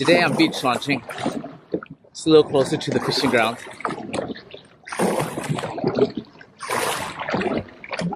Today I'm beach launching. It's a little closer to the fishing ground.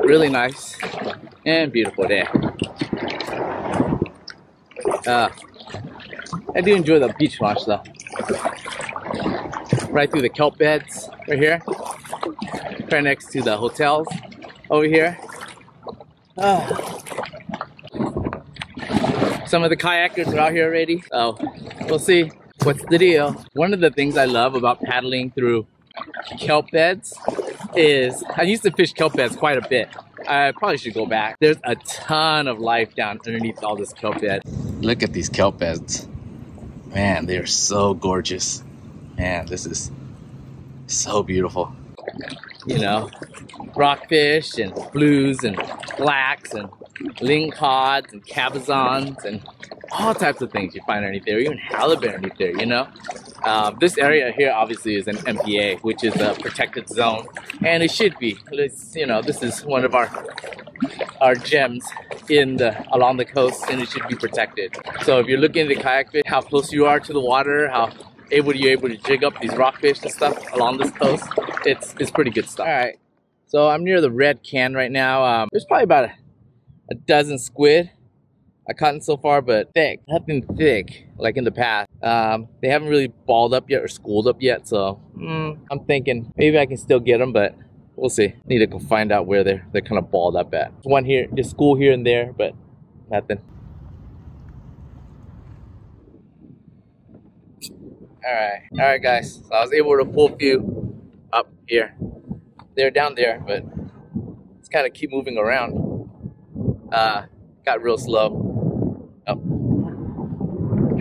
Really nice and beautiful day. Uh, I do enjoy the beach launch though. Right through the kelp beds right here. Right next to the hotels over here. Uh, some of the kayakers are out here already. So we'll see what's the deal. One of the things I love about paddling through kelp beds is I used to fish kelp beds quite a bit. I probably should go back. There's a ton of life down underneath all this kelp bed. Look at these kelp beds. Man, they are so gorgeous. Man, this is so beautiful. You know, rockfish and blues and blacks and lingcods and cabezons and all types of things you find underneath there, even halibut underneath there, you know? Um, this area here obviously is an MPA, which is a protected zone, and it should be. It's, you know, this is one of our our gems in the along the coast, and it should be protected. So if you're looking the kayak fish, how close you are to the water, how able you able to jig up these rockfish and stuff along this coast, it's it's pretty good stuff. All right, so I'm near the red can right now. Um, there's probably about a, a dozen squid I caught so far, but thick, nothing thick like in the past. Um, they haven't really balled up yet or schooled up yet, so mm, I'm thinking maybe I can still get them, but we'll see. Need to go find out where they're they're kind of balled up at. One here, just school here and there, but nothing. All right, all right, guys. So I was able to pull a few up here. They're down there, but it's kind of keep moving around. Uh, got real slow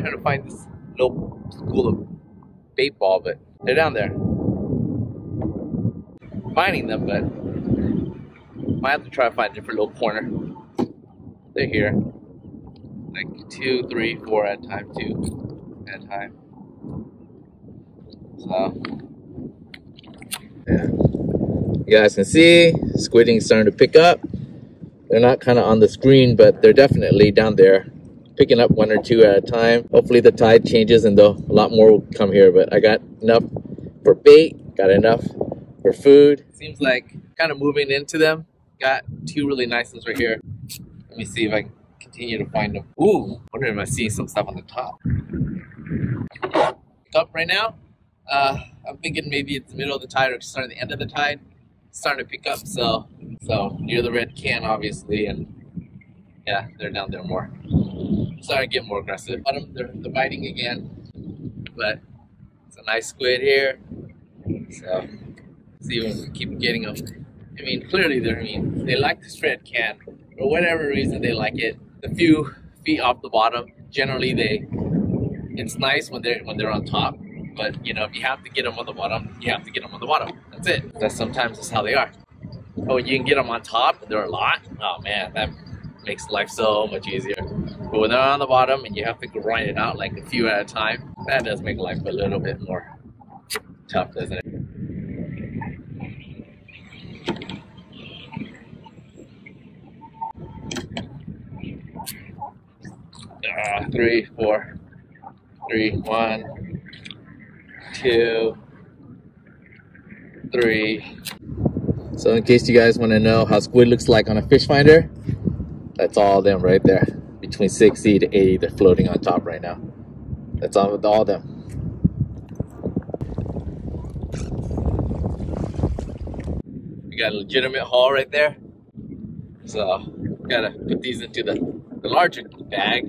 trying to find this little school of bait ball, but they're down there. Finding them, but might have to try to find a different little corner. They're here. Like two, three, four at a time, two at a time. So, yeah. You guys can see, squidding starting to pick up. They're not kind of on the screen, but they're definitely down there picking up one or two at a time. Hopefully the tide changes and though a lot more will come here, but I got enough for bait, got enough for food. Seems like kind of moving into them. Got two really nice ones right here. Let me see if I can continue to find them. Ooh, wonder if I see some stuff on the top. Pick up right now. Uh, I'm thinking maybe it's the middle of the tide or starting the end of the tide. starting to pick up, so so near the red can obviously, and yeah, they're down there more starting to get more aggressive. Bottom, they're, they're biting again, but it's a nice squid here. So see if we keep getting them. I mean, clearly they're. Mean, they like this red can for whatever reason. They like it. The few feet off the bottom, generally they. It's nice when they're when they're on top, but you know if you have to get them on the bottom, you have to get them on the bottom. That's it. That's sometimes that's how they are. Oh, you can get them on top. They're a lot. Oh man, that makes life so much easier. They're on the bottom and you have to grind it out like a few at a time, that does make life a little bit more tough, doesn't it? Uh, three, four, three, one, two, three. So in case you guys want to know how squid looks like on a fish finder, that's all them right there. Between 60 to 80, they're floating on top right now. That's all, all of them. We got a legitimate haul right there. So gotta put these into the, the larger bag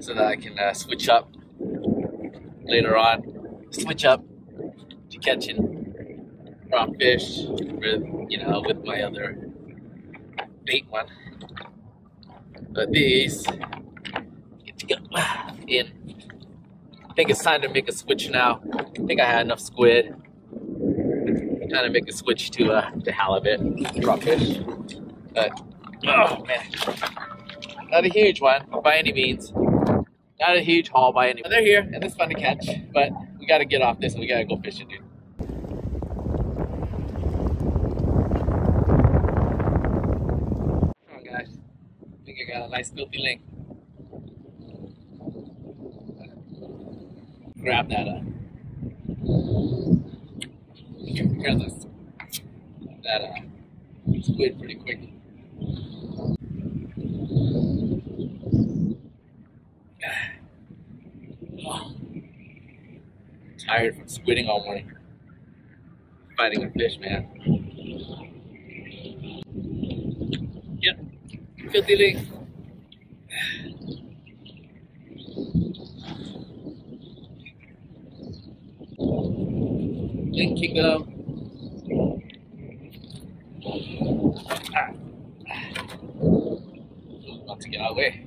so that I can uh, switch up later on. Switch up to catching raw fish with you know with my other bait one. But these in. I think it's time to make a switch now. I think I had enough squid. Time to make a switch to uh, to halibut, fish. But oh man, not a huge one by any means. Not a huge haul by any. They're here and it's fun to catch, but we got to get off this and we got to go fishing, dude. Come on, guys. I think I got a nice filthy ling. Grab that up. Here, here this. That uh, squid pretty quick. Oh. Tired from squidding all morning. Fighting a fish, man. Yep. Filthy ling. Can go. Ah. About to get out of the way.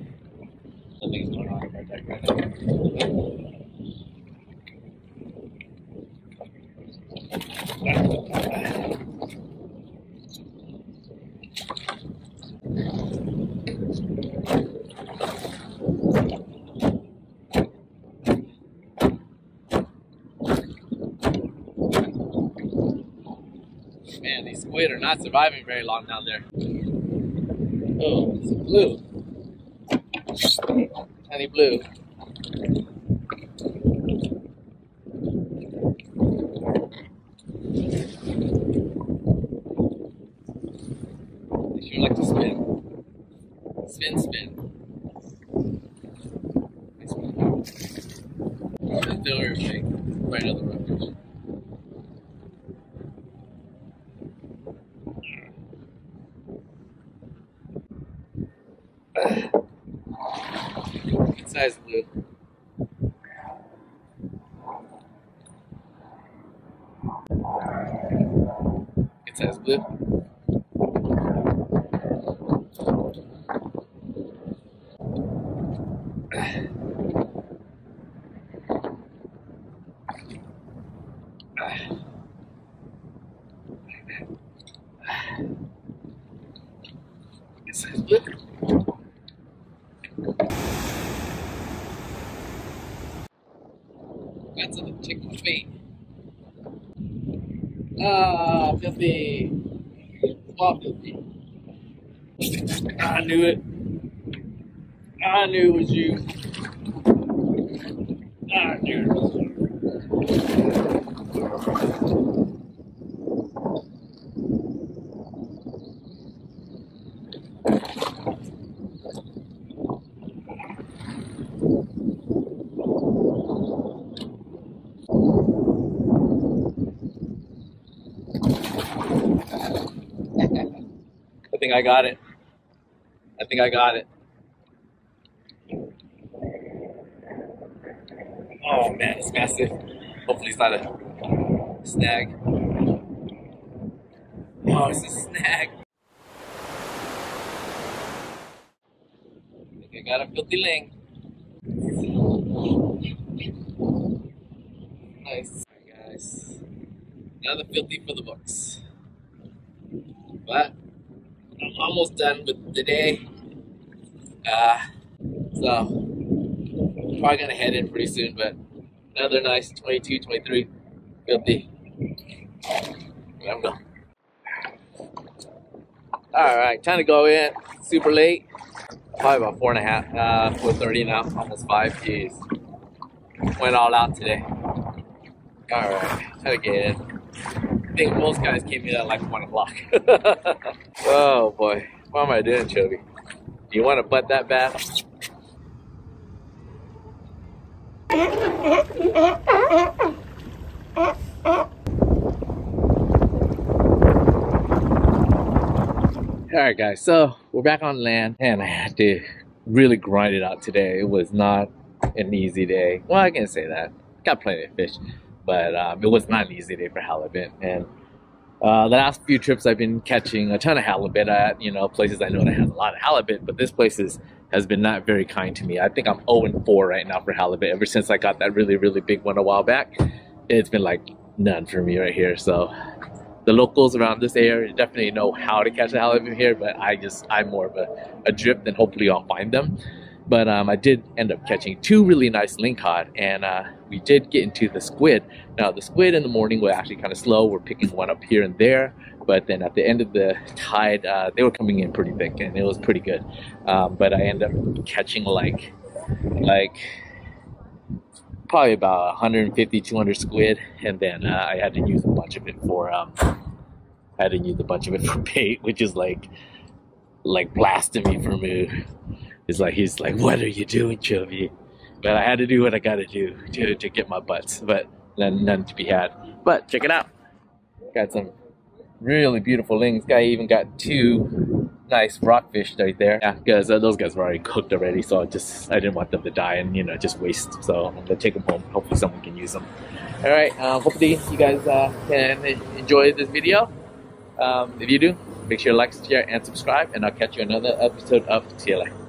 Nothing's going on right there right now. Man, these squid are not surviving very long down there. Oh, it's blue. Tiny blue. They sure like to spin. Spin, spin. Nice one. Still everything. Right on the road. Good size blue. Good size blue. Good size blue. That's a tick my feet. Ah, filthy. Filthy. I knew it. I knew it was you. I knew it I got it. I think I got it. Oh man, it's massive. Hopefully it's not a snag. Oh, it's a snag. I think I got a filthy ling. Nice. Alright guys. Another filthy for the books. But almost done with the day. Uh, so, probably gonna head in pretty soon, but another nice 22, 23 filthy. Let 'em go. Alright, time to go in. Super late. Probably about four and a half, uh, 4.30 now, almost five. Jeez. Went all out today. Alright, time to get in. Think most guys came in at like 1 o'clock. oh boy. What am I doing, Chovy? Do you want to butt that bad? Alright guys, so we're back on land and I had to really grind it out today. It was not an easy day. Well, I can't say that. Got plenty of fish, but um, it was not an easy day for halibut. And uh, the last few trips I've been catching a ton of halibut at, you know, places I know that has a lot of halibut, but this place is, has been not very kind to me. I think I'm 0 and 4 right now for halibut ever since I got that really, really big one a while back. It's been like none for me right here. So the locals around this area definitely know how to catch a halibut here, but I just, I'm more of a, a drift and hopefully I'll find them. But um, I did end up catching two really nice lingcod and uh, we did get into the squid. Now the squid in the morning were actually kind of slow. We're picking one up here and there, but then at the end of the tide, uh, they were coming in pretty thick and it was pretty good. Um, but I ended up catching like, like probably about 150, 200 squid, and then uh, I had to use a bunch of it for um, I had to use a bunch of it for bait, which is like like blasting me for me. It's like he's like, "What are you doing, Chovy?" But I had to do what I got to do to to get my butts, but none, none to be had. But check it out, got some really beautiful lings. Guy even got two nice rockfish right there. Yeah, because uh, those guys were already cooked already, so I just I didn't want them to die and you know just waste. So I'm gonna take them home. Hopefully someone can use them. All right. Um, hopefully you guys uh, can enjoy this video. Um, if you do, make sure to like, share, and subscribe, and I'll catch you another episode of TLA.